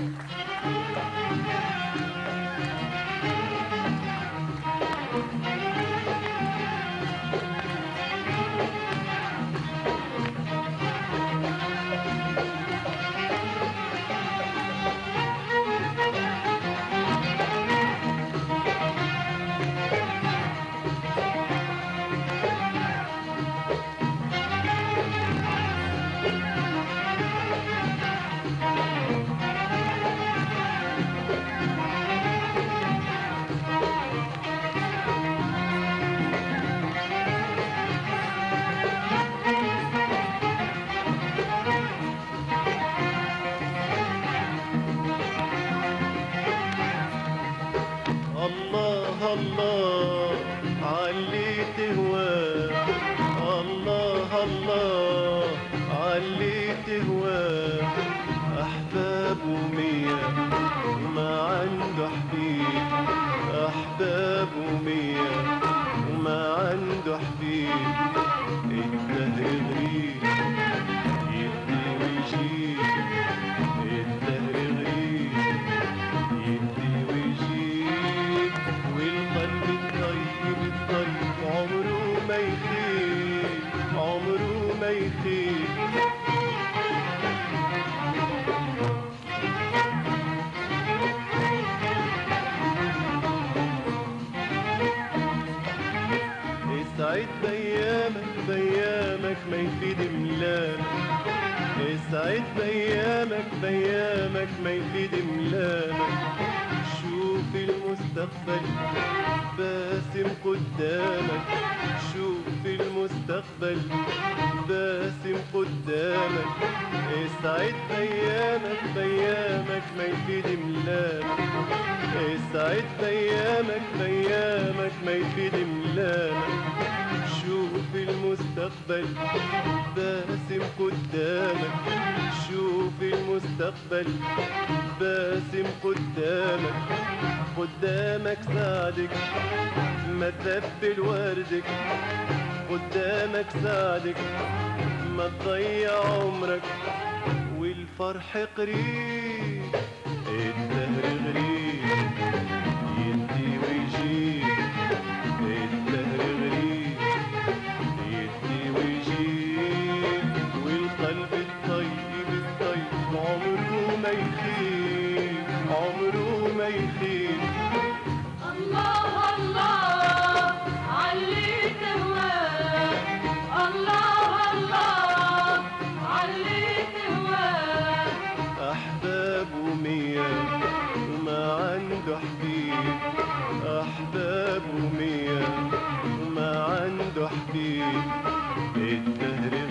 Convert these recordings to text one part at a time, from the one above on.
الله الله. علي تهوى أحباب مية وما عنده حبيب أحباب مية وما عنده حبيب الدهر غريب يدي ويجيب الدهر غريب يدي ويجيب والقلب الطيب الطيب عمره ما يخيب. يخيب اسعد بيامك بيامك ما يفيد ملامك اسعد بيامك بيامك ما يفيد ملامك شوف المستقبل باسم قدامك. شوف المستقبل باسم قدامك اسعد بيامك بيامك ما يفيد ملامك. اسعد بيامك بيامك ما يفيد ملامك. شوف المستقبل باسم قدامك شوف المستقبل باسم قدامك قدامك سعدك تبل وردك. قدامك سعدك ما تضيع عمرك. والفرح قريب الدهر غريب يدي ويجيب. الدهر غريب يدي ويجيب. والقلب الطيب الطيب عمره ما يخيب عمره ما يخيب. الله! الدهر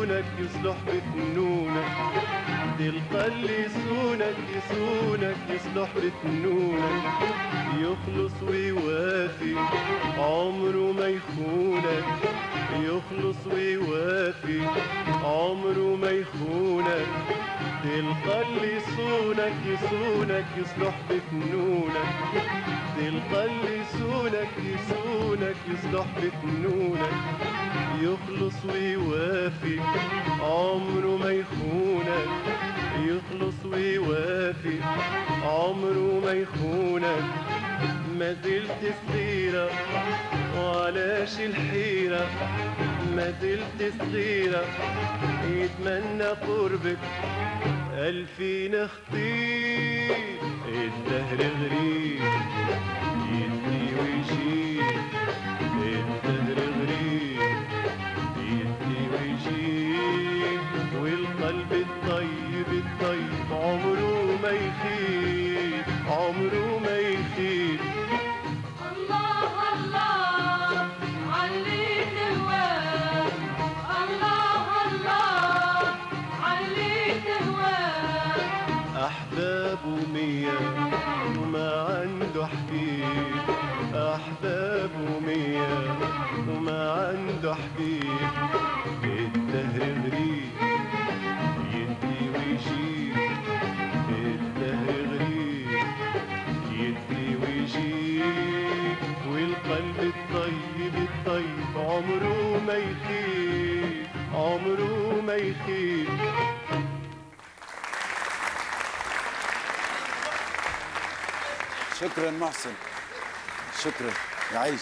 يسونك يصلح بفنونك. تلقى اللي يسونك يسونك يصلح بفنونك. يخلص ويوافي عمره ما يخونك. يخلص ويوافي عمره ما يخونك. تلقى اللي يسونك يسونك يصلح بفنونك. تلقى اللي يسونك يسونك يصلح بفنونك. يخلص ويوافي عمره ما يخونك يخلص ويوافي. عمره ما يخونك ما زلت صغيرة وعلاش الحيرة؟ ما زلت صغيرة يتمنى قربك ألفين اختير الدهر غريب. يخيب عمره ما يخيب الله الله علي تهواك الله الله علي تهواك أحبابه مية وما عنده حبيب. أحبابه مية وما عنده حبيب. عمره ما يخيب شكرا محسن. شكرا. يعيش